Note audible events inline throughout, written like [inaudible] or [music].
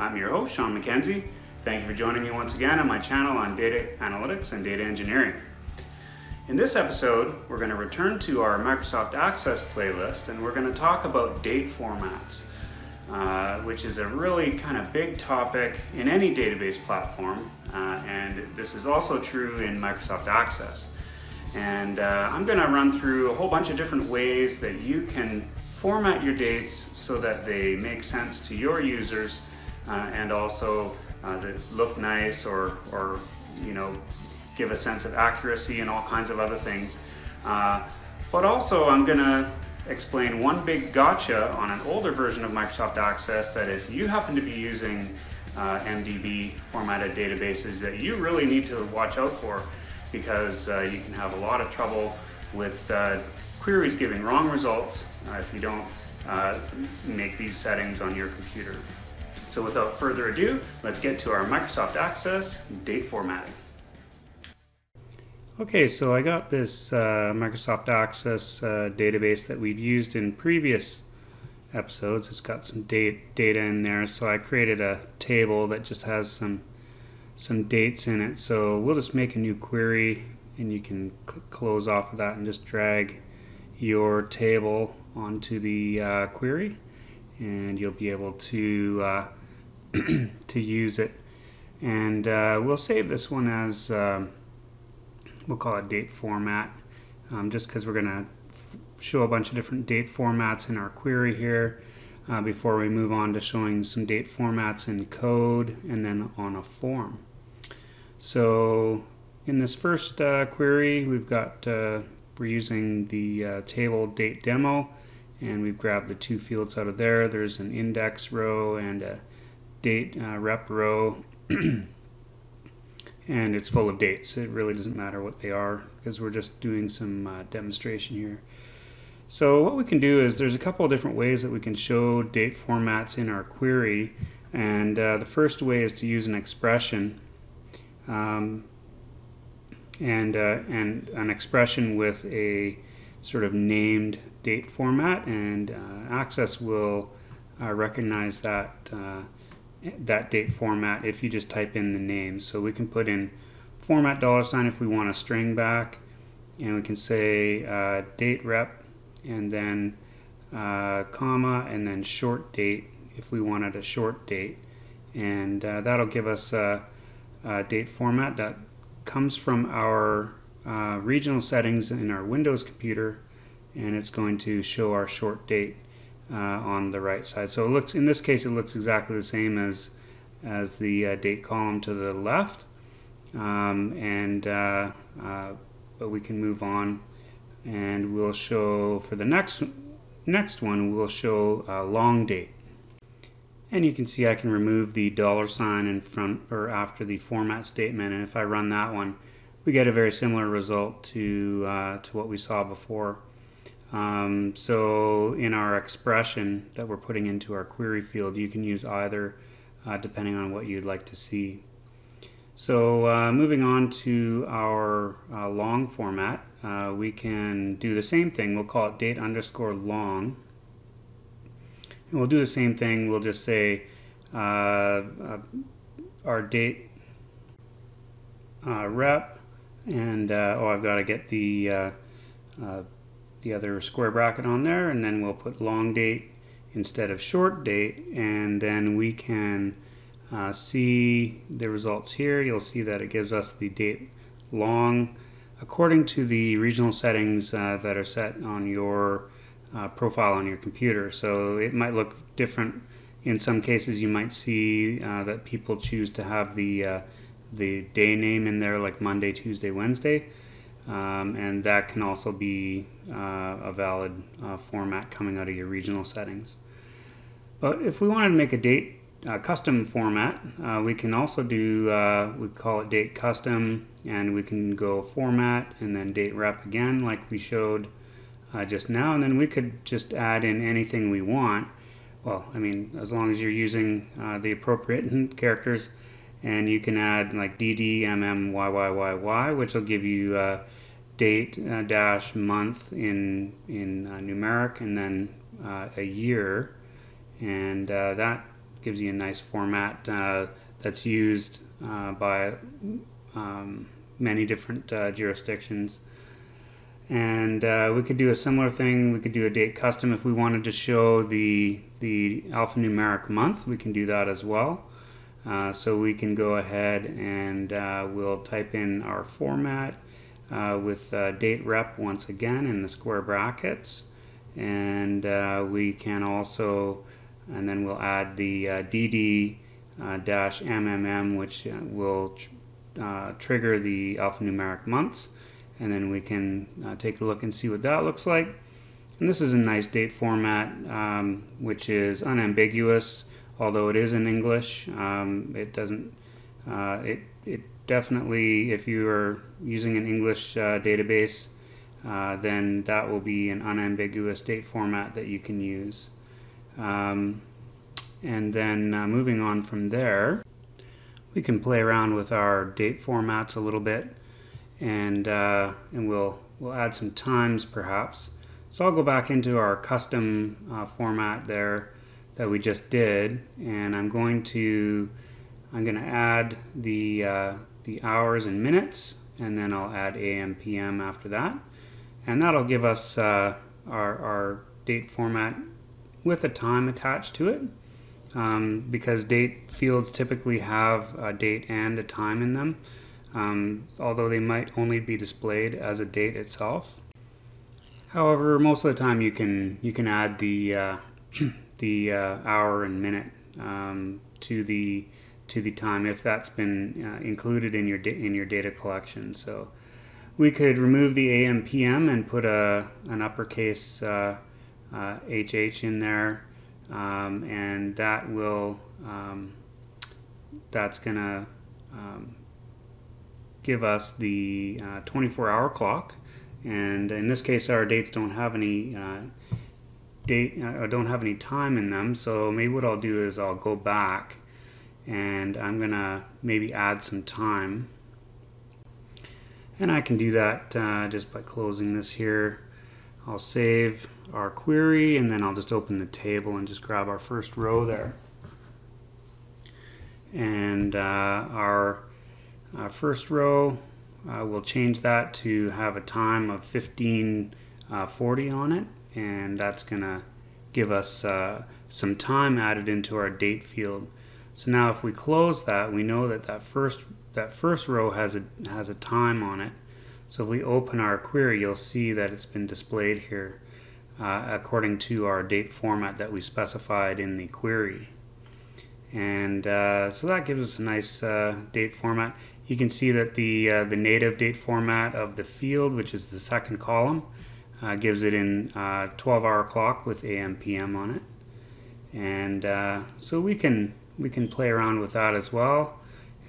I'm your host, Sean MacKenzie. Thank you for joining me once again on my channel on data analytics and data engineering. In this episode, we're going to return to our Microsoft Access playlist and we're going to talk about date formats, uh, which is a really kind of big topic in any database platform, uh, and this is also true in Microsoft Access. And uh, I'm going to run through a whole bunch of different ways that you can format your dates so that they make sense to your users and also uh, that look nice or, or you know give a sense of accuracy and all kinds of other things. Uh, but also I'm going to explain one big gotcha on an older version of Microsoft Access that if you happen to be using uh, MDB formatted databases that you really need to watch out for because uh, you can have a lot of trouble with uh, queries giving wrong results uh, if you don't uh, make these settings on your computer. So without further ado, let's get to our Microsoft Access date formatting. Okay, so I got this uh, Microsoft Access uh, database that we've used in previous episodes. It's got some date data in there, so I created a table that just has some some dates in it. So we'll just make a new query, and you can close off of that and just drag your table onto the uh, query, and you'll be able to uh, [clears throat] to use it. And uh, we'll save this one as um, we'll call it date format, um, just because we're going to show a bunch of different date formats in our query here uh, before we move on to showing some date formats in code and then on a form. So in this first uh, query, we've got uh, we're using the uh, table date demo and we've grabbed the two fields out of there. There's an index row and a date uh, rep row [clears throat] and it's full of dates. It really doesn't matter what they are because we're just doing some uh, demonstration here. So what we can do is there's a couple of different ways that we can show date formats in our query and uh, the first way is to use an expression um, and, uh, and an expression with a sort of named date format and uh, Access will uh, recognize that that date format if you just type in the name. So we can put in format dollar sign if we want a string back and we can say uh, date rep and then uh, comma and then short date if we wanted a short date and uh, that'll give us a, a, date format that comes from our uh, regional settings in our Windows computer and it's going to show our short date uh, on the right side. So it looks in this case it looks exactly the same as as the uh, date column to the left. Um, and uh, uh, but we can move on and we'll show for the next next one we'll show a long date. And you can see I can remove the dollar sign in front or after the format statement. And if I run that one we get a very similar result to uh, to what we saw before um, so in our expression that we're putting into our query field you can use either uh, depending on what you'd like to see so uh, moving on to our uh, long format, uh, we can do the same thing. We'll call it date underscore long. And we'll do the same thing. We'll just say uh, uh, our date rep, and oh, I've got to get the the other square bracket on there, and then we'll put long date instead of short date, and then we can uh, see the results here, you'll see that it gives us the date long according to the regional settings uh, that are set on your uh, profile on your computer. So it might look different. In some cases, you might see uh, that people choose to have the uh, the day name in there, like Monday, Tuesday, Wednesday, um, and that can also be uh, a valid format coming out of your regional settings. But if we wanted to make a date uh, custom format. Uh, we can also do, uh, we call it date custom, and we can go format and then date rep again like we showed uh, just now. And then we could just add in anything we want. Well, I mean, as long as you're using uh, the appropriate [laughs] characters. And you can add like DD, MM, YYYY, which will give you uh, date dash month in, in numeric and then a year. And that gives you a nice format uh, that's used uh, by um, many different uh, jurisdictions. And uh, we could do a similar thing. We could do a date custom if we wanted to show the the alphanumeric month. We can do that as well. Uh, so we can go ahead and uh, we'll type in our format uh, with uh, date rep once again in the square brackets. And uh, we can also, and then we'll add the DD dash MMM, which will tr trigger the alphanumeric months. And then we can take a look and see what that looks like. And this is a nice date format, um, which is unambiguous although it is in English. Um, it doesn't. Uh, it it definitely, if you are using an English uh, database, uh, then that will be an unambiguous date format that you can use. Um, and then uh, moving on from there, we can play around with our date formats a little bit, and uh, and we'll we'll add some times perhaps. So I'll go back into our custom uh, format there that we just did and I'm going to I'm going to add the uh, the hours and minutes and then I'll add AM PM after that. And that'll give us uh, our, our date format with a time attached to it um, because date fields typically have a date and a time in them um, although they might only be displayed as a date itself. However most of the time you can you can add the uh, [clears throat] the uh, hour and minute um, to the to the time if that's been uh, included in your in your data collection. So we could remove the AM PM and put a an uppercase uh, HH uh, in there, um, and that will um, that's gonna um, give us the uh, 24 hour clock. And in this case, our dates don't have any uh, date I don't have any time in them so maybe what I'll do is I'll go back and I'm gonna maybe add some time. And I can do that uh, just by closing this here. I'll save our query and then I'll just open the table and just grab our first row there. And uh, our first row uh, we'll change that to have a time of 1540 uh, on it. And that's going to give us uh, some time added into our date field. So now if we close that, we know that that first, that first row has a, has a time on it. So if we open our query, you'll see that it's been displayed here uh, according to our date format that we specified in the query. And uh, so that gives us a nice uh, date format. You can see that the, uh, the native date format of the field, which is the second column, uh, gives it in uh, 12 hour clock with AM PM on it and so we can we can play around with that as well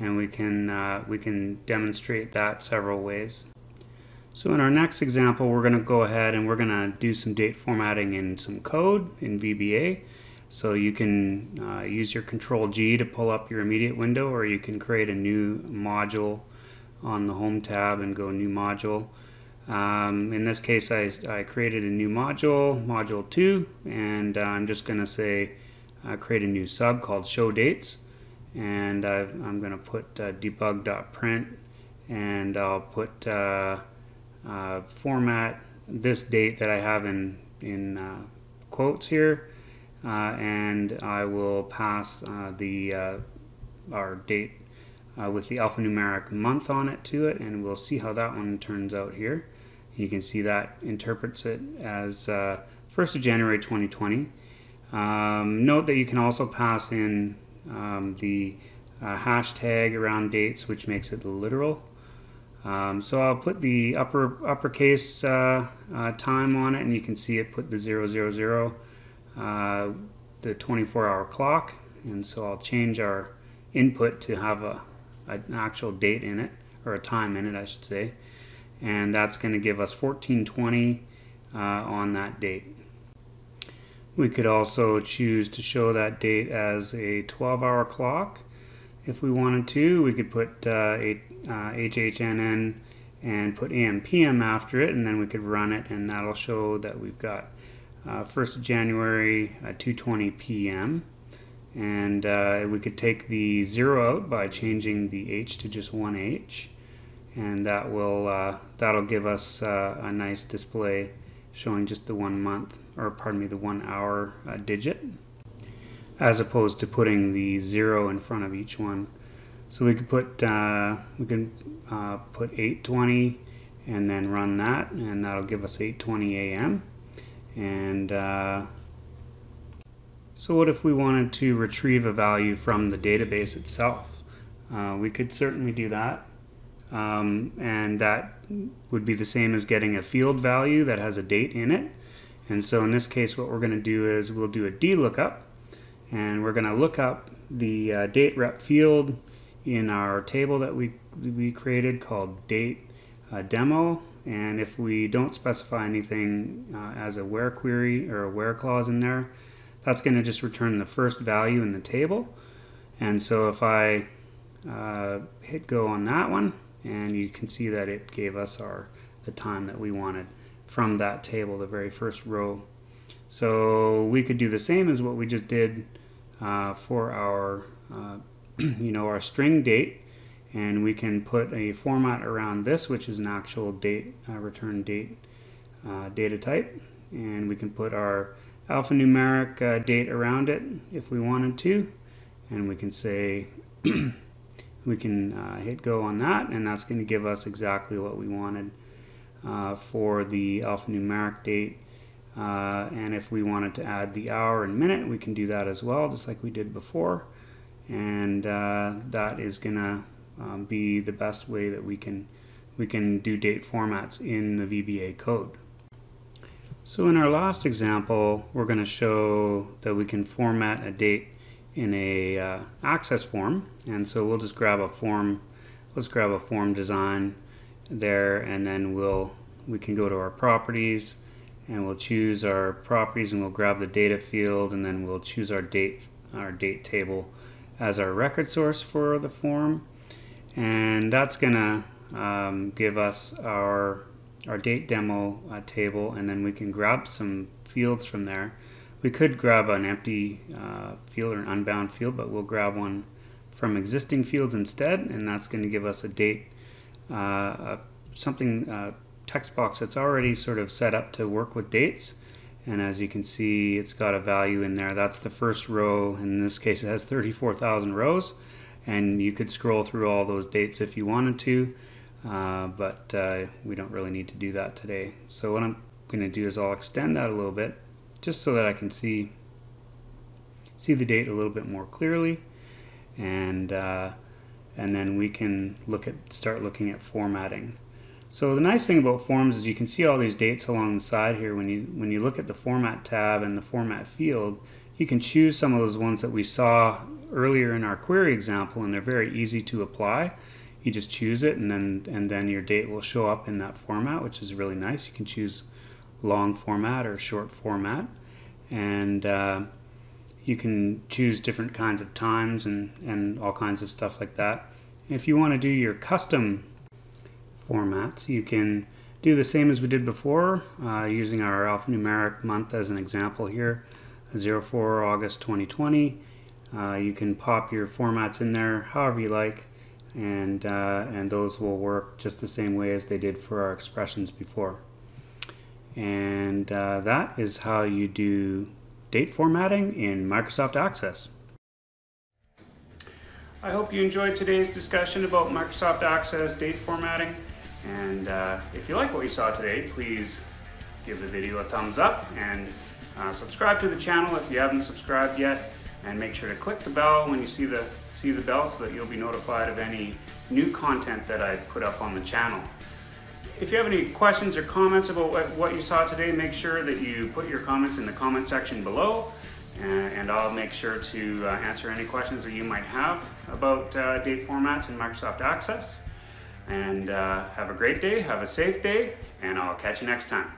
and we can uh, we can demonstrate that several ways. So in our next example we're going to go ahead and we're going to do some date formatting in some code in VBA so you can uh, use your control G to pull up your immediate window or you can create a new module on the home tab and go new module. Um, in this case, I, I, created a new module, module 2, and uh, I'm just going to say uh, create a new sub called show dates. And i am going to put uh, debug.print and I'll put uh, uh, format this date that I have in, in uh, quotes here. and I will pass the our date with the alphanumeric month on it to it and we'll see how that one turns out here. You can see that interprets it as uh, 1st of January 2020. Um, note that you can also pass in um, the uh, hashtag around dates, which makes it literal. Um, so I'll put the upper uppercase uh, uh, time on it, and you can see it put the 000, uh, the 24-hour clock. And so I'll change our input to have a, an actual date in it, or a time in it, I should say and that's going to give us 1420 uh, on that date. We could also choose to show that date as a 12 hour clock. If we wanted to, we could put uh, a uh, HHNN and put AM PM after it, and then we could run it, and that'll show that we've got uh, 1st of January, uh, 2:20 p.m. And uh, we could take the zero out by changing the H to just one H. And that will, uh, that'll give us uh, a nice display showing just the one month, or pardon me, the one hour uh, digit, as opposed to putting the zero in front of each one. So we could put, uh, we can uh, put 820 and then run that, and that'll give us 820 a.m. And uh, so what if we wanted to retrieve a value from the database itself? Uh, we could certainly do that. Um, and that would be the same as getting a field value that has a date in it. And so in this case, what we're going to do is we'll do a DLOOKUP, and we're going to look up the uh, date rep field in our table that we, we created called date uh, demo. And if we don't specify anything uh, as a where query or a where clause in there, that's going to just return the first value in the table. And so if I uh, hit go on that one, and you can see that it gave us our the time that we wanted from that table, the very first row. So we could do the same as what we just did uh, for our, uh, [clears throat] you know, our string date, and we can put a format around this, which is an actual date, uh, return date uh, data type, and we can put our alphanumeric uh, date around it if we wanted to. And we can say [clears throat] we can uh, hit go on that and that's going to give us exactly what we wanted uh, for the alphanumeric date uh, and if we wanted to add the hour and minute we can do that as well just like we did before and uh, that is going to um, be the best way that we can we can do date formats in the VBA code. So in our last example, we're going to show that we can format a date in a uh, access form. And so we'll just grab a form, let's grab a form design there and then we'll we can go to our properties and we'll choose our properties and we'll grab the data field and then we'll choose our date our date table as our record source for the form and that's gonna um, give us our our date demo uh, table and then we can grab some fields from there. We could grab an empty uh, field or an unbound field, but we'll grab one from existing fields instead, and that's going to give us a date, uh, something uh, text box that's already sort of set up to work with dates. And as you can see, it's got a value in there. That's the first row. In this case, it has 34,000 rows. And you could scroll through all those dates if you wanted to. Uh, but uh, we don't really need to do that today. So what I'm going to do is I'll extend that a little bit just so that I can see see the date a little bit more clearly. And uh, and then we can look at start looking at formatting. So the nice thing about forms is you can see all these dates along the side here. When you when you look at the format tab and the format field you can choose some of those ones that we saw earlier in our query example and they're very easy to apply. You just choose it and then and then your date will show up in that format which is really nice. You can choose long format or short format. And uh, you can choose different kinds of times and and all kinds of stuff like that. If you want to do your custom formats you can do the same as we did before uh, using our alphanumeric month as an example here 04 August 2020 uh, you can pop your formats in there however you like and, uh, and those will work just the same way as they did for our expressions before. And uh, that is how you do date formatting in Microsoft Access. I hope you enjoyed today's discussion about Microsoft Access date formatting. And uh, if you like what you saw today, please give the video a thumbs up and uh, subscribe to the channel if you haven't subscribed yet. And make sure to click the bell when you see the see the bell so that you'll be notified of any new content that I put up on the channel. If you have any questions or comments about what, what you saw today, make sure that you put your comments in the comment section below and, and I'll make sure to uh, answer any questions that you might have about uh, date formats in Microsoft Access. And uh, have a great day, have a safe day, and I'll catch you next time.